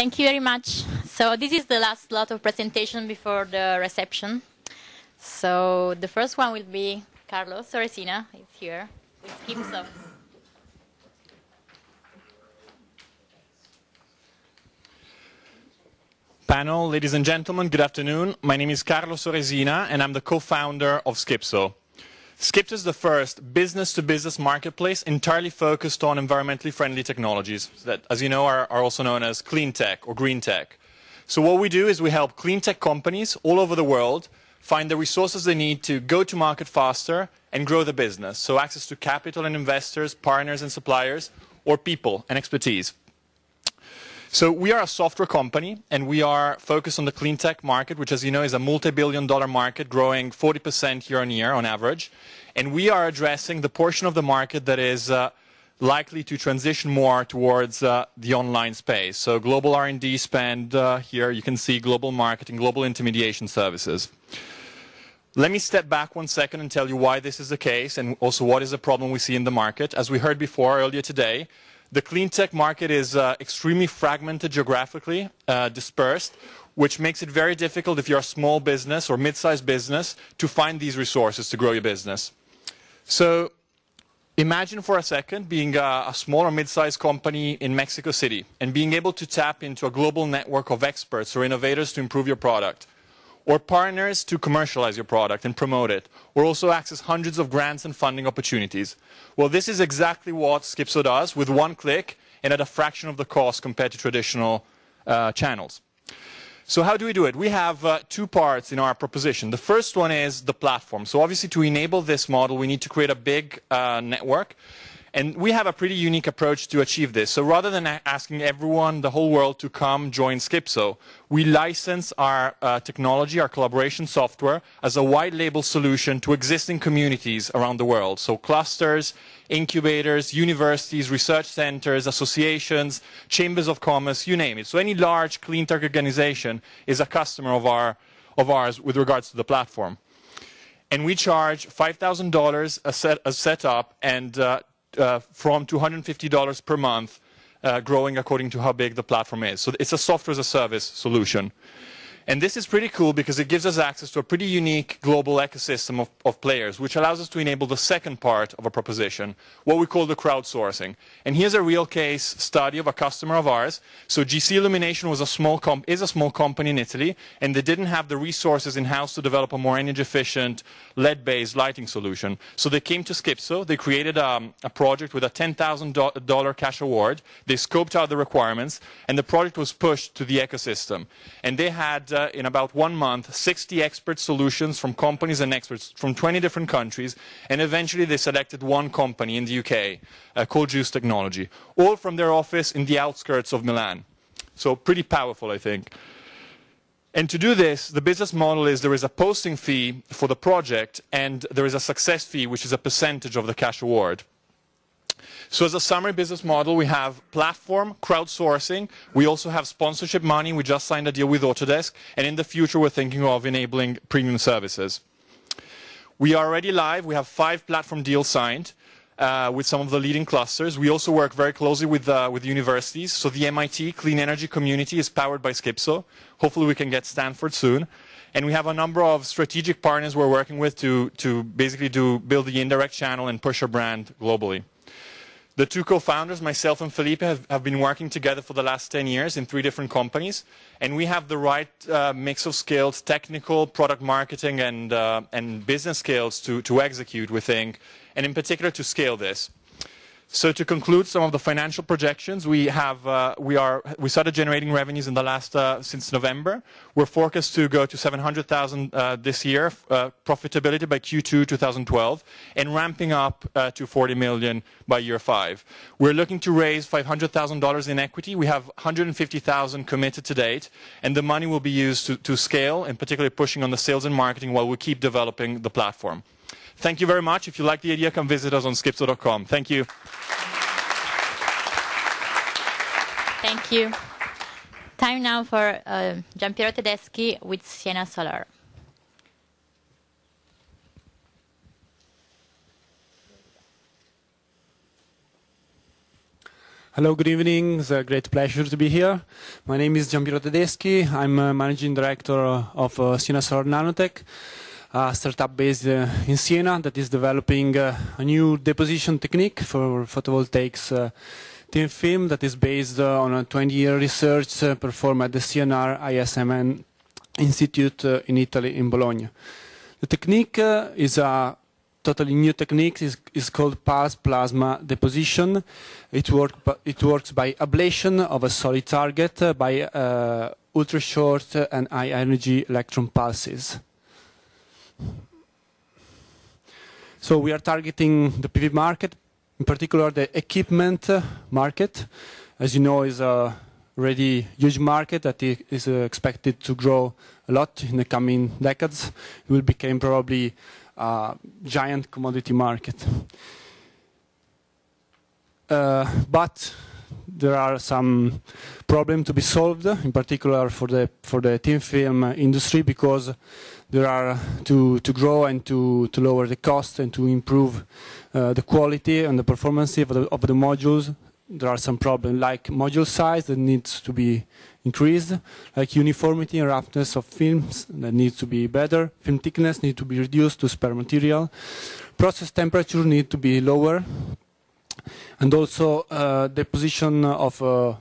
Thank you very much. So this is the last lot of presentation before the reception. So the first one will be Carlo Soresina. He's here with himself. Panel, ladies and gentlemen, good afternoon. My name is Carlo Soresina, and I'm the co-founder of Skipso. Skipso is the first business-to-business marketplace entirely focused on environmentally friendly technologies that, as you know, are, are also known as clean tech or green tech. So what we do is we help clean tech companies all over the world find the resources they need to go to market faster and grow the business. So access to capital and investors, partners and suppliers, or people and expertise. So we are a software company, and we are focused on the clean tech market, which, as you know, is a multi-billion dollar market growing 40% year on year on average. And we are addressing the portion of the market that is uh, likely to transition more towards uh, the online space. So global R&D spend uh, here, you can see global marketing, global intermediation services. Let me step back one second and tell you why this is the case and also what is the problem we see in the market. As we heard before earlier today, the clean tech market is uh, extremely fragmented geographically, uh, dispersed, which makes it very difficult if you're a small business or mid-sized business to find these resources to grow your business. So imagine for a second being a, a small or mid-sized company in Mexico City and being able to tap into a global network of experts or innovators to improve your product or partners to commercialize your product and promote it, or also access hundreds of grants and funding opportunities. Well, this is exactly what Skipso does with one click and at a fraction of the cost compared to traditional uh, channels. So how do we do it? We have uh, two parts in our proposition. The first one is the platform. So obviously to enable this model, we need to create a big uh, network and we have a pretty unique approach to achieve this. So rather than asking everyone, the whole world, to come join Skipso, we license our uh, technology, our collaboration software, as a white label solution to existing communities around the world. So clusters, incubators, universities, research centers, associations, chambers of commerce, you name it. So any large clean tech organization is a customer of, our, of ours with regards to the platform. And we charge $5,000 a, set, a setup and uh, uh, from $250 per month, uh, growing according to how big the platform is. So it's a software as a service solution. And this is pretty cool because it gives us access to a pretty unique global ecosystem of, of, players, which allows us to enable the second part of a proposition, what we call the crowdsourcing. And here's a real case study of a customer of ours. So GC Illumination was a small is a small company in Italy, and they didn't have the resources in-house to develop a more energy-efficient LED-based lighting solution. So they came to Skipso. They created um, a project with a $10,000 cash award. They scoped out the requirements, and the project was pushed to the ecosystem. And they had uh, in about one month 60 expert solutions from companies and experts from 20 different countries, and eventually they selected one company in the UK uh, called Juice Technology, all from their office in the outskirts of Milan. So pretty powerful, I think. And to do this, the business model is there is a posting fee for the project, and there is a success fee, which is a percentage of the cash award. So as a summary business model, we have platform, crowdsourcing. We also have sponsorship money. We just signed a deal with Autodesk. And in the future, we're thinking of enabling premium services. We are already live. We have five platform deals signed. Uh, with some of the leading clusters. We also work very closely with, uh, with universities. So the MIT Clean Energy Community is powered by Skipso. Hopefully we can get Stanford soon. And we have a number of strategic partners we're working with to, to basically do, build the indirect channel and push our brand globally. The two co-founders, myself and Felipe, have, have, been working together for the last 10 years in three different companies, and we have the right uh, mix of skills, technical, product marketing, and, uh, and business skills to, to execute, we think, and in particular to scale this. So to conclude some of the financial projections, we have uh, we are we started generating revenues in the last uh, since November. We're forecast to go to 700,000 uh, this year, uh, profitability by Q2 2012, and ramping up uh, to 40 million by year five. We're looking to raise $500,000 in equity. We have 150,000 committed to date, and the money will be used to, to scale, and particularly pushing on the sales and marketing while we keep developing the platform. Thank you very much. If you like the idea, come visit us on skipso.com. Thank you. Thank you. Time now for uh, Giampiero Tedeschi with Siena Solar. Hello, good evening. It's a great pleasure to be here. My name is Giampiero Tedeschi. I'm a managing director of uh, Siena Solar Nanotech, a startup based uh, in Siena that is developing uh, a new deposition technique for photovoltaics uh, thin film that is based on a 20-year research performed at the CNR ISMN Institute in Italy, in Bologna. The technique is a totally new technique. is is called pulse plasma deposition. It, work, it works by ablation of a solid target by uh, ultra short and high energy electron pulses. So we are targeting the PV market, in particular the equipment market. As you know, is a already huge market that is expected to grow a lot in the coming decades. It will become probably a giant commodity market. Uh, but there are some problems to be solved, in particular for the for the thin film industry, because there are to to grow and to to lower the cost and to improve uh, the quality and the performance of the, of the modules. There are some problems like module size that needs to be increased, like uniformity and roughness of films that needs to be better. Film thickness needs to be reduced to spare material. Process temperature needs to be lower and also uh, deposition of uh,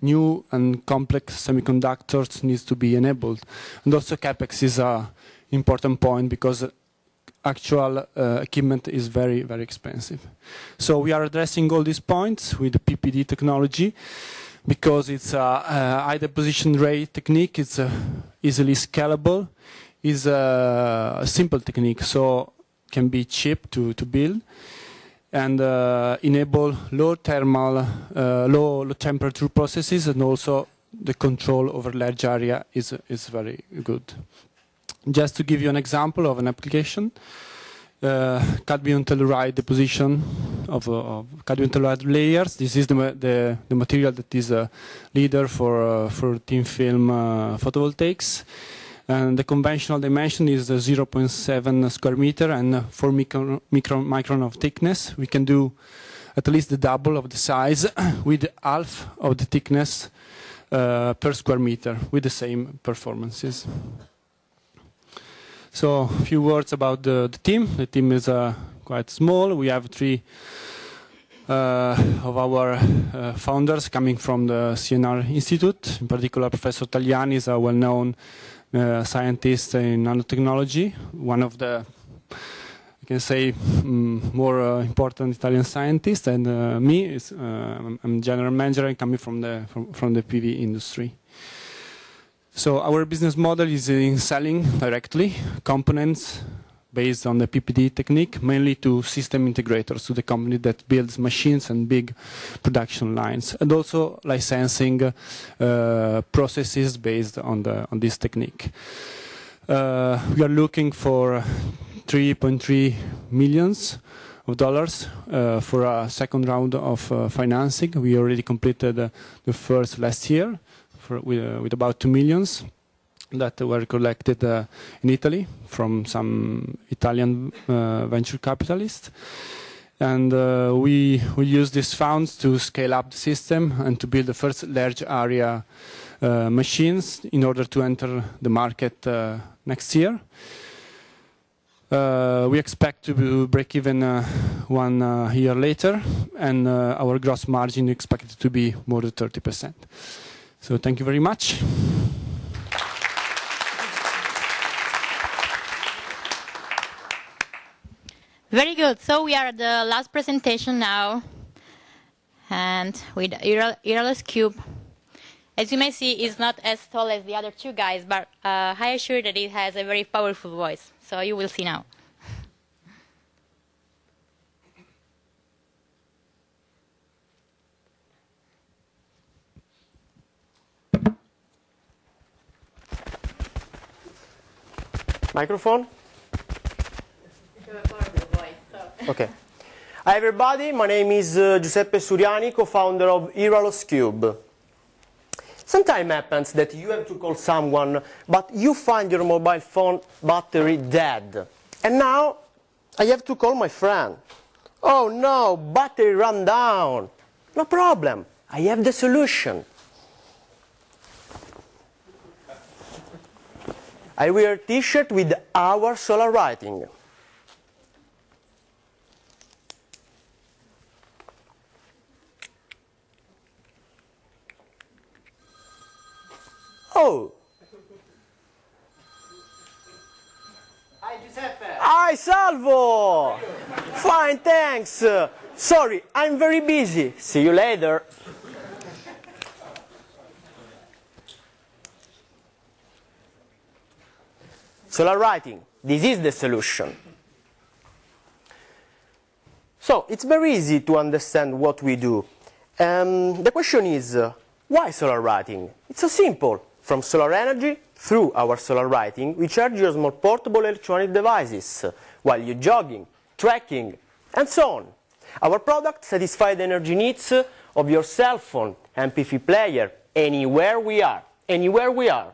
new and complex semiconductors needs to be enabled. And also capex is an important point because actual uh, equipment is very, very expensive. So we are addressing all these points with the PPD technology because it's a, a high deposition rate technique, it's uh, easily scalable, is a simple technique, so can be cheap to, to build and uh, enable low thermal, uh, low, low, temperature processes, and also the control over large area is is very good. Just to give you an example of an application, uh, cadmium telluride deposition of, of, cadmium telluride layers. This is the, the, the material that is a leader for uh, for thin film uh, photovoltaics. And the conventional dimension is 0.7 square meter and 4 micron, micron, of thickness. We can do at least the double of the size with half of the thickness uh, per square meter with the same performances. So a few words about the, the team. The team is uh, quite small. We have three uh, of our uh, founders coming from the CNR Institute. In particular, Professor Taliani is a well-known scientist in nanotechnology, one of the I can say um, more uh, important Italian scientists, and uh, me is uh, I'm general manager and coming from the from, from the PV industry. So our business model is in selling directly components based on the PPD technique, mainly to system integrators, to the company that builds machines and big production lines, and also licensing uh, processes based on, the, on this technique. Uh, we are looking for 3.3 millions of dollars uh, for a second round of uh, financing. We already completed uh, the first last year for, with, uh, with about 2 millions that were collected uh, in Italy from some Italian uh, venture capitalists. And uh, we will use these funds to scale up the system and to build the first large area uh, machines in order to enter the market uh, next year. Uh, we expect to break even one year later, and our gross margin expected to be more than 30%. So thank you very much. Very good. So we are at the last presentation now, and with eRalos Cube. As you may see, it's not as tall as the other two guys, but uh, I assure you that it has a very powerful voice. So you will see now. Microphone? Okay. Hi everybody, my name is uh, Giuseppe Suriani, co-founder of eRalos Cube. Sometimes happens that you have to call someone, but you find your mobile phone battery dead. And now I have to call my friend. Oh no, battery run down. No problem. I have the solution. I wear a t-shirt with our solar writing. Oh. Hi Giuseppe. Hi, Salvo! Fine, thanks. Uh, sorry, I'm very busy. See you later. Solar writing. This is the solution. So, it's very easy to understand what we do. Um, the question is, uh, why solar writing? It's so simple. From solar energy through our solar writing, we charge your small portable electronic devices while you're jogging, trekking, and so on. Our product satisfies the energy needs of your cell phone, MP3 player, anywhere we are. Anywhere we are.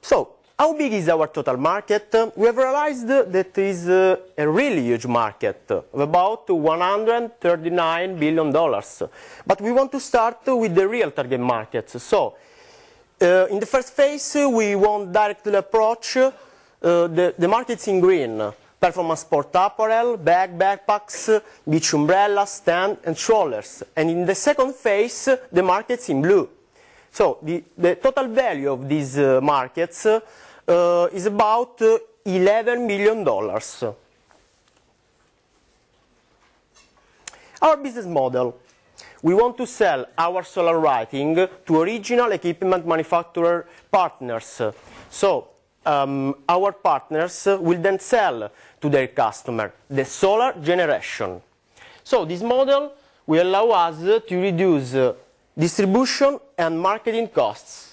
So, how big is our total market? We have realized that it is uh, a really huge market of about 139 billion dollars. But we want to start with the real target markets. So, uh, in the first phase, uh, we want directly approach uh, the, the markets in green. Performance sport apparel, bag, backpacks, beach umbrellas, stand, and strollers. And in the second phase, the markets in blue. So the, the total value of these uh, markets uh, is about uh, 11 million dollars. Our business model. We want to sell our solar writing to original equipment manufacturer partners. So um, our partners will then sell to their customer the solar generation. So this model will allow us to reduce uh, distribution and marketing costs.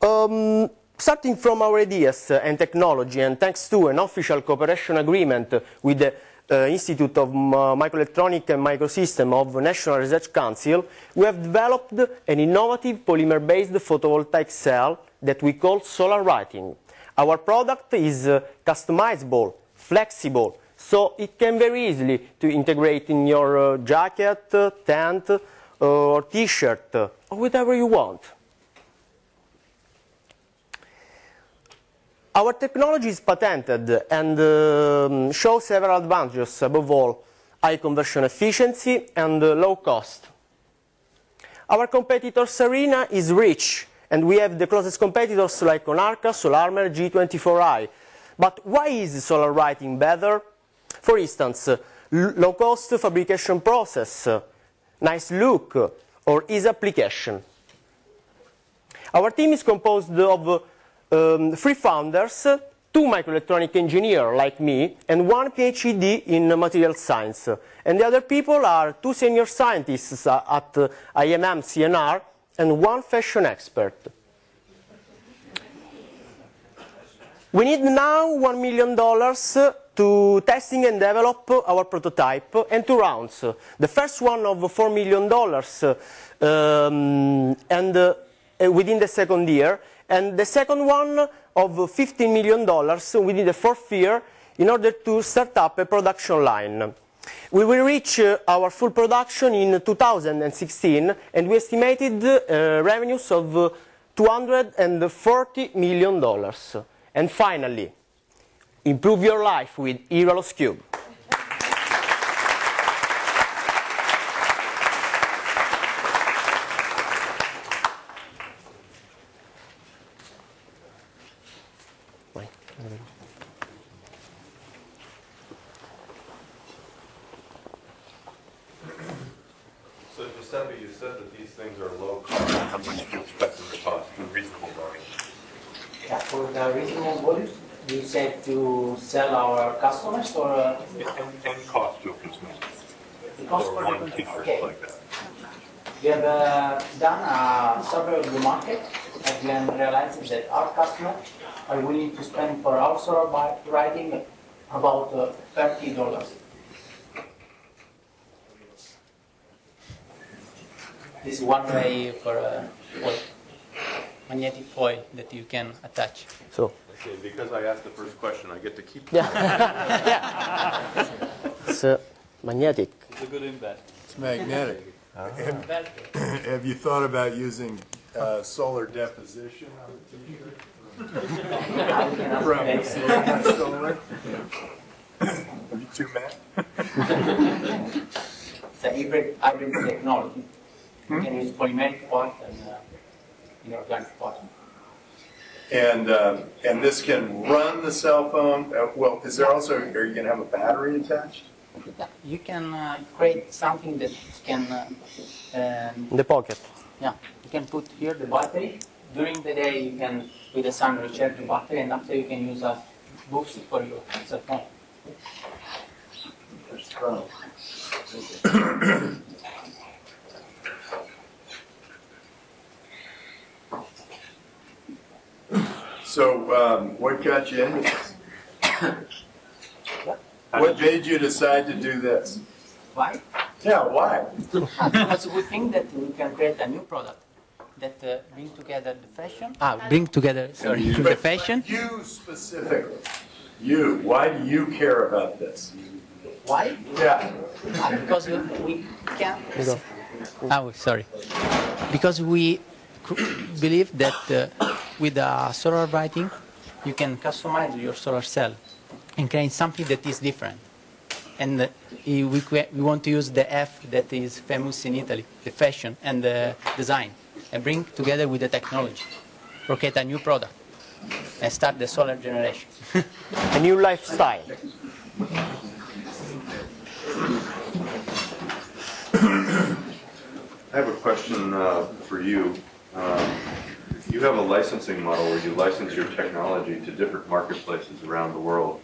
Um, starting from our ideas and technology and thanks to an official cooperation agreement with the uh, Institute of Microelectronics and Microsystem of the National Research Council, we have developed an innovative polymer-based photovoltaic cell that we call solar writing. Our product is uh, customizable, flexible, so it can very easily to integrate in your uh, jacket, uh, tent, uh, or t-shirt, or whatever you want. Our technology is patented and um, shows several advantages, above all, high conversion efficiency and uh, low cost. Our competitors' arena is rich, and we have the closest competitors like Konarka, Solarmer, G24i. But why is solar writing better? For instance, uh, low cost fabrication process, nice look, or easy application. Our team is composed of um, three founders, two microelectronic engineers like me, and one PhD in material science. And the other people are two senior scientists at IMM CNR and one fashion expert. We need now $1 million to testing and develop our prototype and two rounds. The first one of $4 million um, and uh, within the second year, and the second one of $15 million within the fourth year in order to start up a production line. We will reach uh, our full production in 2016 and we estimated uh, revenues of uh, $240 million. And finally, improve your life with Eralos Cube. So Giuseppe, you said that these things are low cost. How much do you expect them to cost in reasonable market? Yeah, for the reasonable volume, we said to sell our customers or uh, And, and cost to a consumer, the cost or for one the t-shirt Okay, like that. we have uh, done a survey of the market and we have realized that our customers are willing to spend for our solar bi- writing about uh, thirty dollars. This is one way for uh, foil, magnetic foil that you can attach. So, Okay, because I asked the first question, I get to keep. yeah. It's uh, magnetic. It's a good impact. It's magnetic. Have, have you thought about using uh, solar deposition on the t-shirt? From Solar? Have you two met? It's a hybrid, hybrid technology. You can use polymeric pot and uh, inorganic pot. And, um, and this can run the cell phone? Uh, Well, is there also, are you going to have a battery attached? Yeah, You can uh, create something that can, uh, um, In the pocket. yeah, you can put here the battery. During the day, you can, with the sun, recharge the battery, and after you can use a boost for your cell phone. So um, what got you into this? What made you decide to do this? Why? Yeah, why? because we think that we can create a new product that uh, bring together the fashion. Ah, bring together, sorry, the fashion. You specifically, you, why do you care about this? Why? Yeah. Ah, because we, we can. Oh, sorry. Because we cr- believe that uh, with uh, solar writing, you can customize your solar cell and create something that is different. And uh, we, we want to use the F that is famous in Italy, the fashion and the design, and bring together with the technology, create a new product and start the solar generation. A new lifestyle. I have a question uh, for you. Um, You have a licensing model where you license your technology to different marketplaces around the world.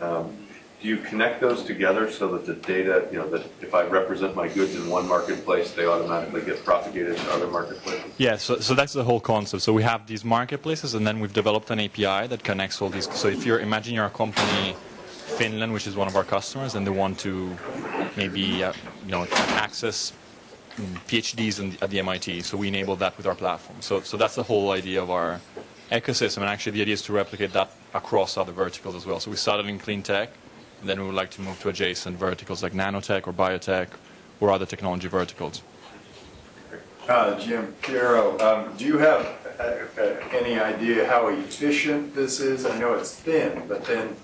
Um, Do you connect those together so that the data, you know, that if I represent my goods in one marketplace, they automatically get propagated to other marketplaces? Yeah, so, so that's the whole concept. So we have these marketplaces, and then we've developed an API that connects all these. So if you're imagine you're a company, Finland, which is one of our customers, and they want to maybe uh, you know access mm, PhDs in, at the MIT, so we enable that with our platform. So so that's the whole idea of our ecosystem, and actually the idea is to replicate that across other verticals as well. So we started in clean tech, and then we would like to move to adjacent verticals like nanotech or biotech or other technology verticals. Uh, Jim Piero, um, do you have uh, uh, any idea how efficient this is? I know it's thin, but then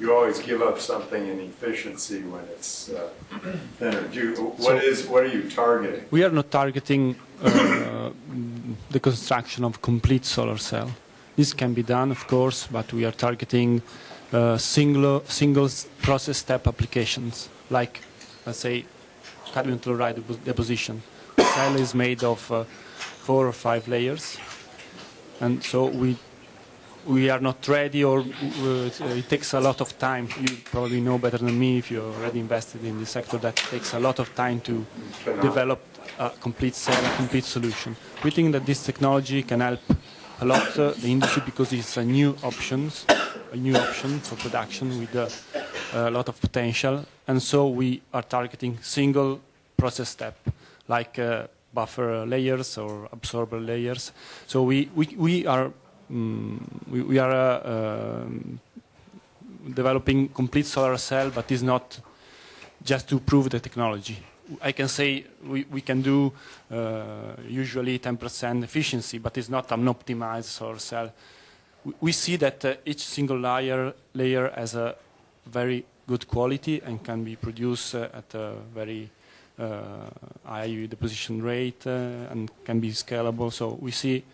you always give up something in efficiency when it's uh, thinner. Do you, what So- is, what are you targeting? We are not targeting uh, the construction of complete solar cell. This can be done, of course, but we are targeting uh, single single process step applications, like let's say cadmium chloride deposition. The cell is made of uh, four or five layers, and so we we are not ready, or uh, it, takes a lot of time. You probably know better than me if you're already invested in the sector that takes a lot of time to develop a complete cell, a complete solution. We think that this technology can help a lot uh, the industry because it's a new options, a new option for production with uh, a lot of potential. And so we are targeting single process step, like uh, buffer layers or absorber layers. So we, we, we are mm, we, we are uh, um, developing complete solar cell, but it's not just to prove the technology. I can say we, we can do uh, usually 10% efficiency, but it's not an optimized solar cell. We, see that uh, each single layer, layer has a very good quality and can be produced uh, at a very uh, high deposition rate uh, and can be scalable. So we see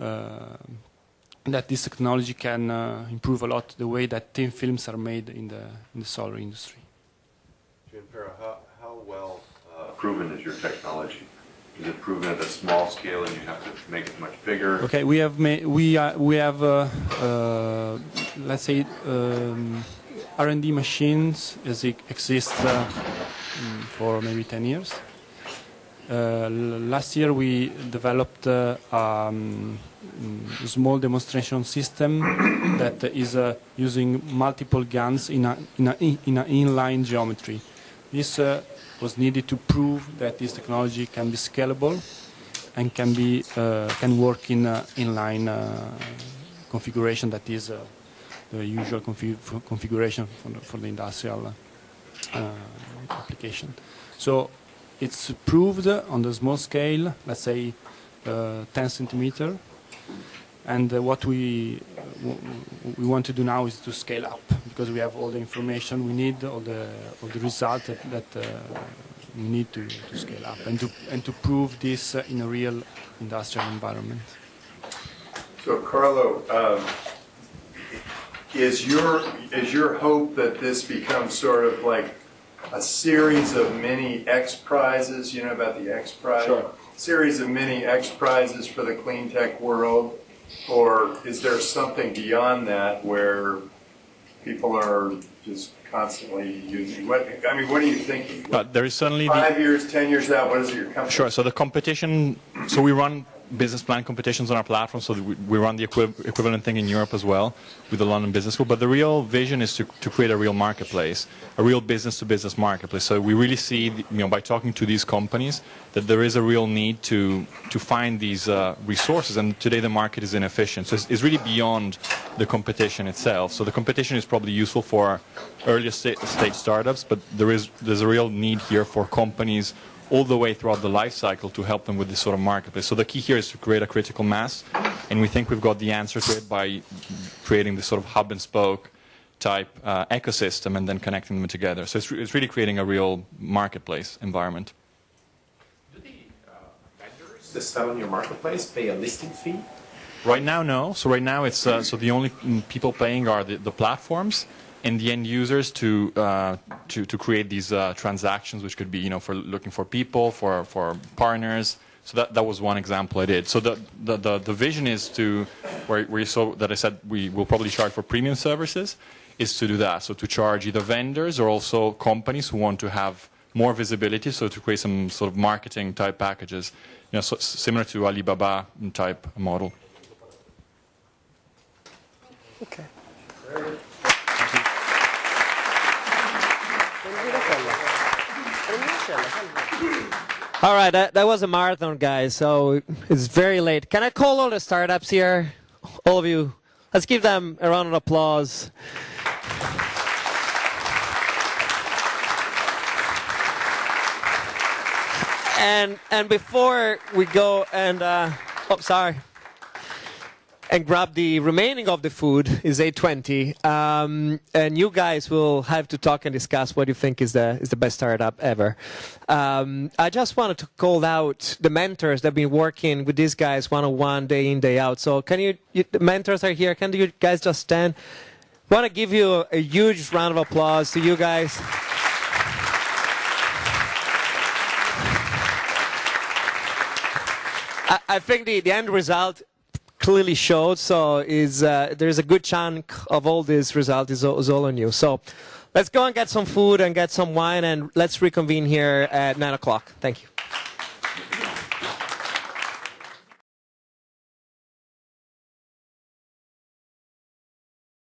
uh, that this technology can uh, improve a lot the way that thin films are made in the, in the solar industry. Jim Pero, how, how well proven is your technology? Is it proven at a small scale and you have to make it much bigger? Okay, we have we are, we have uh, uh, let's say um, R&D machines as it exists uh, mm, for maybe 10 years. Uh, last year we developed uh, um, mm, small demonstration system that is uh, using multiple guns in a, in a in an inline geometry. This uh, was needed to prove that this technology can be scalable and can be uh, can work in uh, inline uh, configuration that is uh, the usual confi- configuration for the, for the industrial uh, application. So it's proved on the small scale, let's say uh, 10 centimeter, and what we we want to do now is to scale up because we have all the information we need, all the all the results that, that uh, we need to, to scale up and to and to prove this uh, in a real industrial environment. So Carlo, um, is your, is your hope that this becomes sort of like a series of mini X prizes, you know about the X prize? Sure. Series of mini X prizes for the clean tech world? Or is there something beyond that where people are just constantly using, what, I mean, what are you thinking? But there is certainly the, Five years, 10 years out, what is it your company? Sure. So the competition, so we run business plan competitions on our platform, so we, run the equi- equivalent thing in Europe as well with the London Business School. But the real vision is to, to create a real marketplace, a real business-to-business marketplace. So we really see, you know, by talking to these companies, that there is a real need to to find these uh, resources. And today the market is inefficient, so it's, it's really beyond the competition itself. So the competition is probably useful for earlier sta- stage startups, but there is there's a real need here for companies all the way throughout the life cycle to help them with this sort of marketplace. So the key here is to create a critical mass, and we think we've got the answer to it by creating this sort of hub and spoke type uh, ecosystem and then connecting them together. So it's, re- it's really creating a real marketplace environment. Do the uh, vendors that sell on your marketplace pay a listing fee? Right now, no. So right now, it's uh, so the only mm, people paying are the, the platforms and the end users to uh, to to create these uh, transactions, which could be you know for looking for people, for for partners. So that that was one example I did. So the the the, the vision is to where where you saw that I said we will probably charge for premium services is to do that. So to charge either vendors or also companies who want to have more visibility. So to create some sort of marketing type packages, you know, so, similar to Alibaba type model. Ok. All right, that, that was a marathon, guys. So it's very late. Can I call all the startups here? All of you. Let's give them a round of applause. And and before we go and uh, oh sorry and grab the remaining of the food is 820 um, and you guys will have to talk and discuss what you think is the is the best startup ever. Um, i just wanted to call out the mentors that have been working with these guys one-on-one day in day out. So can you, you the mentors are here. Can you guys just stand? Want to give you a, a huge round of applause to you guys. I, I think the, the end result clearly showed. So is uh, there's a good chunk of all this result is, is all on you. So let's go and get some food and get some wine, and let's reconvene here at nine o'clock. Thank you.